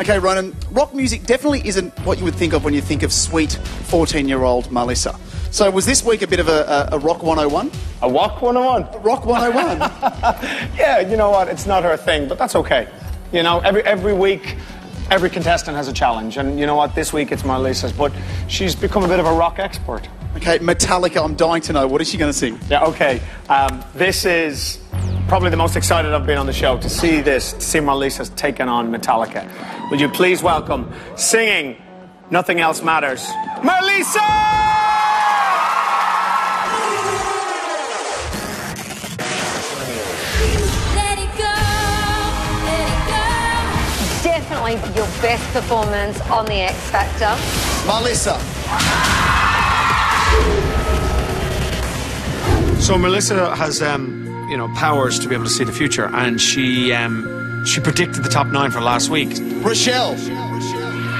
Okay, Ronan, rock music definitely isn't what you would think of when you think of sweet 14 year old Marlisa. So, was this week a bit of a, a, a Rock 101? A walk 101? Rock 101? Yeah, you know what? It's not her thing, but that's okay. You know, every every week, every contestant has a challenge, and you know what? This week it's Marlisa's, but she's become a bit of a rock expert. okay, Metallica, I'm dying to know. What is she going to sing? Yeah, okay. Um, this is probably the most excited I've been on the show to see this, to see Marlisa's taken on Metallica. Will you please welcome singing Nothing Else Matters, Marlisa! Let it go, let it go. Definitely your best performance on the X Factor. Marlisa. So Marlisa has, um, you know, powers to be able to see the future, and she um, she predicted the top nine for last week. Rochelle.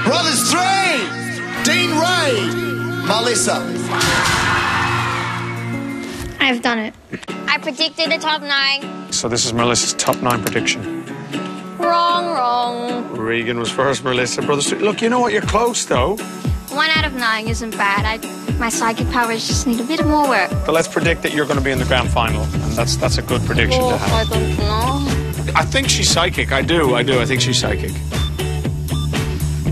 Brothers 3. Dean Ray. Marlisa. I've done it. I predicted the top nine. So this is Marlisa's top nine prediction. Wrong, wrong. Reigan was first. Marlisa, brothers. Three. Look, you know what? You're close though. One out of nine isn't bad. I, my psychic powers just need a bit more work. But let's predict that you're going to be in the grand final, and that's that's a good prediction Oh, to I have. don't know. I think she's psychic. I do. I do. I think she's psychic.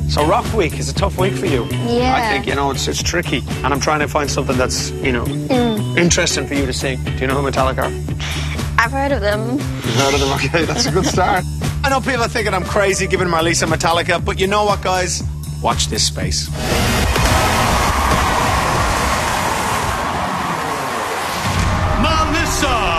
So rough Week is a tough week for you. Yeah. I think you know it's it's tricky, and I'm trying to find something that's you know mm. interesting for you to sing. Do you know who Metallica are? I've heard of them. You've heard of them? Okay, that's a good start. I know people are thinking I'm crazy giving Marlisa Metallica, but you know what, guys? Watch this space. So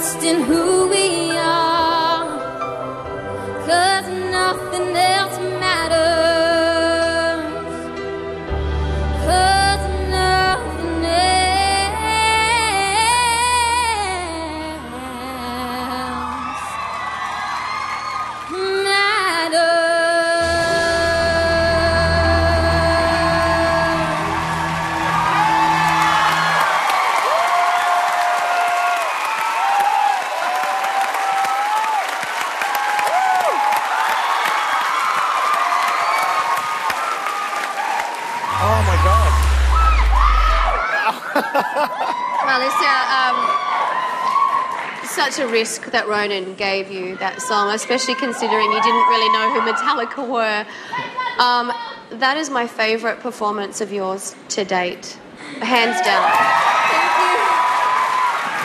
Forever trusting who we Marlisa, um, such a risk that Ronan gave you that song, especially considering you didn't really know who Metallica were. Um, that is my favourite performance of yours to date, hands down.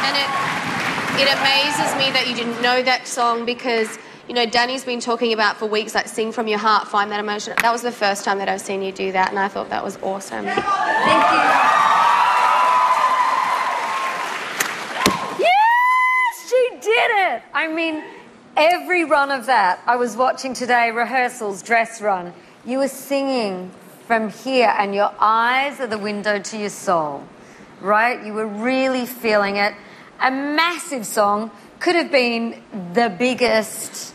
And it it amazes me that you didn't know that song because you know Dannii's been talking about for weeks like sing from your heart, find that emotion. That was the first time that I've seen you do that, and I thought that was awesome. Thank you. Yes, she did it. I mean, every run of that. I was watching today rehearsals, dress run. You were singing from here, and your eyes are the window to your soul, right? You were really feeling it. A massive song could have been the biggest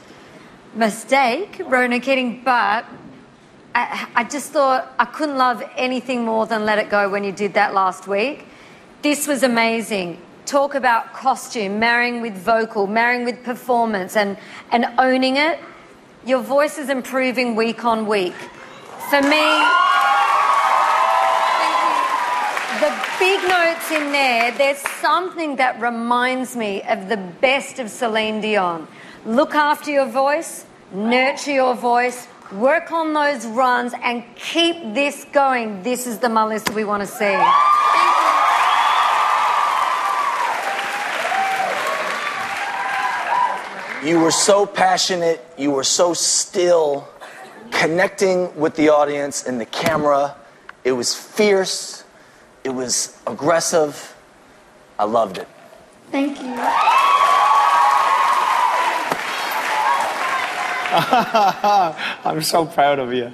mistake, Ronan Keating, but I, I just thought I couldn't love anything more than Let It Go when you did that last week. This was amazing. Talk about costume, marrying with vocal, marrying with performance, and, and owning it. Your voice is improving week on week. For me, the big notes in there, there's something that reminds me of the best of Celine Dion. Look after your voice, nurture your voice, work on those runs, and keep this going. This is the Marlisa we want to see. You were so passionate, you were so still, connecting with the audience and the camera. It was fierce, it was aggressive. I loved it. Thank you. I'm so proud of you.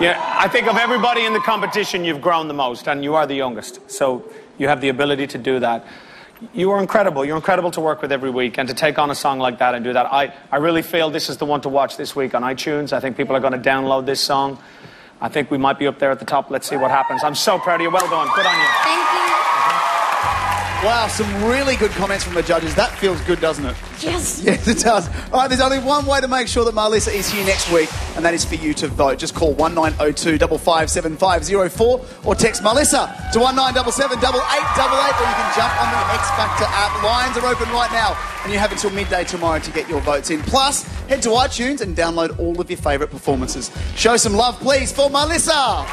Yeah, I think of everybody in the competition, you've grown the most, and you are the youngest. So you have the ability to do that. You are incredible. You're incredible to work with every week, and to take on a song like that and do that. I, I really feel this is the one to watch this week on iTunes. I think people are going to download this song. I think we might be up there at the top. Let's see what happens. I'm so proud of you. Well done. Good on you. Thank you. Wow, some really good comments from the judges. That feels good, doesn't it? Yes. Yes, it does. All right, there's only one way to make sure that Marlisa is here next week, and that is for you to vote. Just call 1902 557504 or text Marlisa to 1977 8888, or you can jump on the X Factor app. Lines are open right now, and you have until midday tomorrow to get your votes in. Plus, head to iTunes and download all of your favourite performances. Show some love, please, for Marlisa.